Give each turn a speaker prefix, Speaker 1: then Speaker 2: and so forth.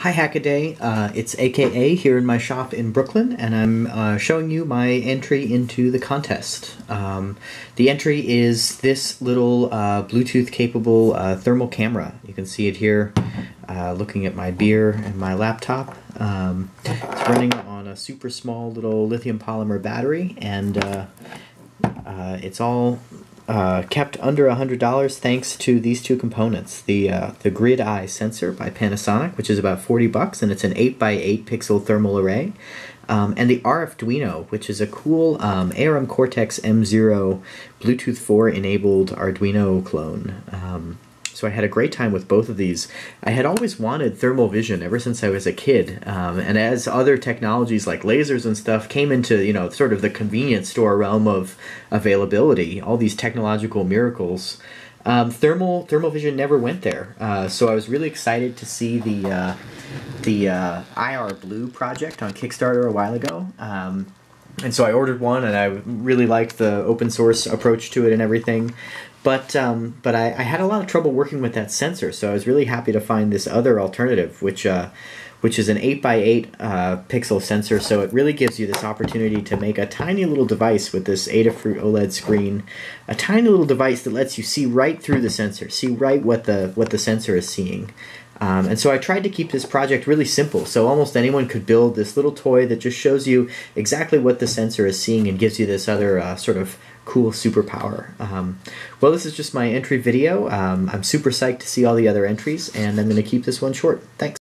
Speaker 1: Hi Hackaday, uh, it's AKA here in my shop in Brooklyn, and I'm uh, showing you my entry into the contest. Um, the entry is this little uh, Bluetooth capable uh, thermal camera. You can see it here uh, looking at my beer and my laptop. Um, it's running on a super small little lithium polymer battery, and uh, it's all uh, kept under $100 thanks to these two components. The, uh, the Grid Eye sensor by Panasonic, which is about 40 bucks, and it's an 8x8 pixel thermal array. Um, and the RFduino, which is a cool um, ARM Cortex M0 Bluetooth 4 enabled Arduino clone. Um, so I had a great time with both of these. I had always wanted thermal vision ever since I was a kid, um, and as other technologies like lasers and stuff came into you know sort of the convenience store realm of availability, all these technological miracles. Um, thermal thermal vision never went there, uh, so I was really excited to see the uh, the uh, IR Blue project on Kickstarter a while ago. Um, and so I ordered one, and I really liked the open source approach to it and everything. But um, but I, I, had a lot of trouble working with that sensor, so I was really happy to find this other alternative, which uh, which is an 8x8 uh, pixel sensor. So it really gives you this opportunity to make a tiny little device with this Adafruit OLED screen, a tiny little device that lets you see right through the sensor, see right what the what the sensor is seeing. Um, and so I tried to keep this project really simple, so almost anyone could build this little toy that just shows you exactly what the sensor is seeing and gives you this other uh, sort of cool superpower. Um, well, this is just my entry video. Um, I'm super psyched to see all the other entries, and I'm going to keep this one short. Thanks.